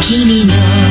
君の